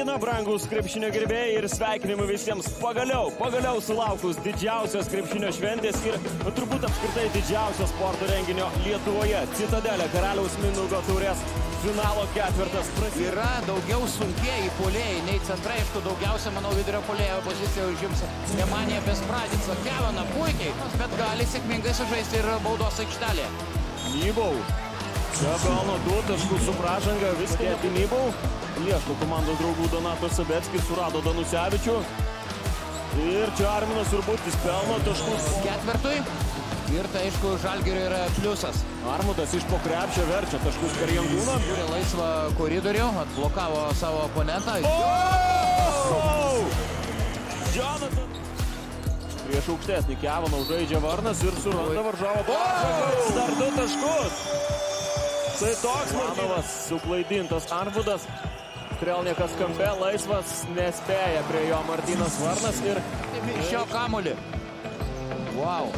diena, brangus krepšinio gerbėjai ir sveikinimų visiems. Pagaliau, pagaliau sulaukus didžiausios krepšinio šventės ir turbūt apskritai didžiausio sporto renginio Lietuvoje. Citadelė Karaliaus Minugo taurės finalo ketvirtas prasideda. Yra daugiau sunkieji polėjai nei centrai, aišku, daugiausia, manau, vidurio polėjo poziciją užims Nemanija Bespradicą. Kevina puikiai, bet gali sėkmingai sužaisti ir baudos aikštelėje. Nybau. Čia pelno du taškus su pražanga, viską Nybau. Ieško komandos draugų Donatas Sabeckis, surado Danusevičių. Ir čia Arminas Urbutis pelno taškus. Ketvirtui. Ir tai, aišku, Žalgirio yra pliusas. Armudas iš po krepšio verčia taškus per Jangūną. Žiūri laisvą koridorių, atblokavo savo oponentą. Jonathan. Prieš aukštesnį Kevaną žaidžia Varnas ir suranda varžovo pražangą. Dar du taškus. Tai toks Manovas suklaidintas Arvudas. Strelniekas kampe laisvas, nespėja prie jo Martinas Varnas ir Šio kamulį. Wow.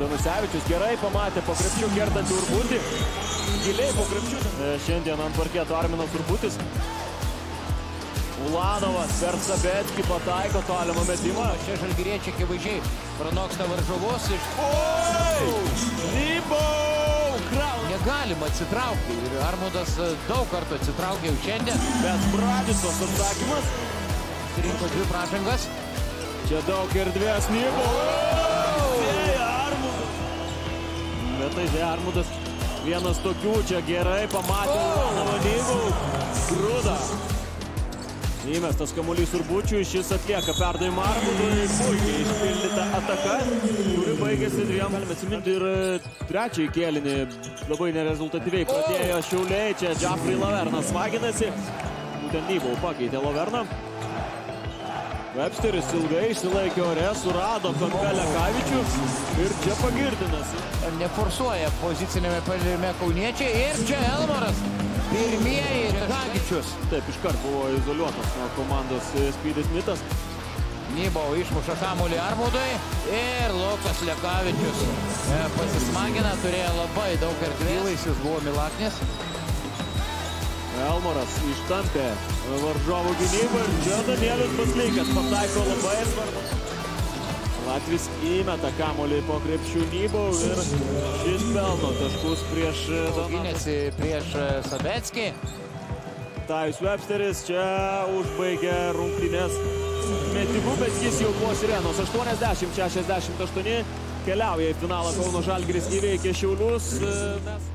Danusevičius gerai pamatė po krepšių kertantį Urbutį. Giliai po krepšių. E, Šiandien ant parketo Arminas Urbutis. Ulanovas per Sabetskį pataiko tolimą metimą. Čia žalgiriečiai akivaizdžiai pranoksta varžovus iš... Oi! Negalima atsitraukti. Ir Armudas daug kartų atsitraukė jau šiandien. Bet Bradisas atsakymas. Rinko dvi pražangas. Čia daug erdvės Armudas. Bet tai dėja Armudas. Vienas tokių čia gerai pamatė Ulanovo Nybau. Grūda. Įmestas kamuolys Urbučiui, šis atlieka perdavimą Armudui, puikiai išpildyta ataka, kuri baigėsi dviem. Galime atsiminti ir trečiąjį kėlinį, labai nerezultatyviai pradėjo Šiauliai, čia Džafrey Lavernas svaginasi, būtent Nybau pakeitė Laverną. Websteris ilgai išsilaikė ore, surado kampe Lekavičių ir čia pagirdinas. Neforsuoja pozicinėme palime kauniečiai. Ir čia Elmaras. Pirmieji Rekagičius. Taip, iškart buvo izoliuotas nuo komandos Spydis Mitas. Nybau išmuša kamuolį Armudui ir Lukas Lekavičius e, pasismagina, turėjo labai daug erdvės. Jis buvo Milaknis. Elmoras ištampė varžovų gynybą ir čia Danielius Paslykas pataiko labai svarbu. Latvis įmeta kamuolį po krepšių Nybau ir šis pelno taškus prieš Donatą. Gynėsi prieš e, Sabeckį. Tajus Websteris čia užbaigė rungtynės metimų, bet jis jau buvo sirenos 80-68 keliauja į finalą Kauno Žalgiris įveikė Šiaulius. Mes...